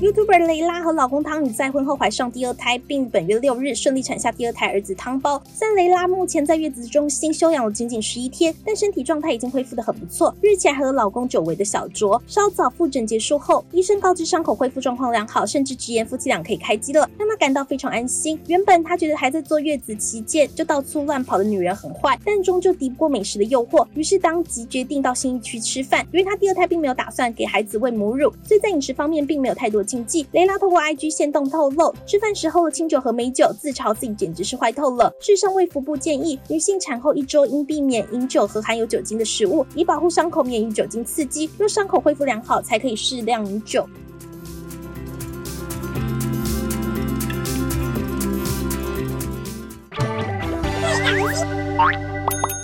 YouTuber 雷拉和老公汤宇在婚后怀上第二胎，并于本月六日顺利产下第二胎儿子汤包。虽然雷拉目前在月子中心休养了仅仅十一天，但身体状态已经恢复的很不错。日前还和老公久违的小酌稍早复诊结束后，医生告知伤口恢复状况良好，甚至直言夫妻俩可以开机了，让他感到非常安心。原本他觉得还在坐月子期间就到处乱跑的女人很坏，但终究敌不过美食的诱惑，于是当即决定到新义区吃饭。因为他第二胎并没有打算给孩子喂母乳，所以在饮食方面并没有太多禁忌。雷拉透过 IG 线动透露，吃饭时候的清酒和美酒，自嘲自己简直是坏透了。世上卫福部建议，女性产后一周应避免饮酒和含有酒精的食物，以保护伤口免于酒精刺激。若伤口恢复良好，才可以适量饮酒。